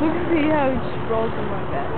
Look at see how he rolls him like that.